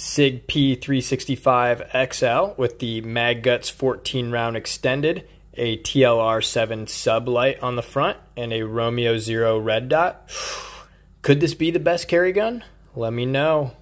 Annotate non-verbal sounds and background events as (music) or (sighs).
SIG P365XL with the MagGuts 14 round extended, a TLR 7 sublight on the front, and a Romeo Zero red dot. (sighs) Could this be the best carry gun? Let me know.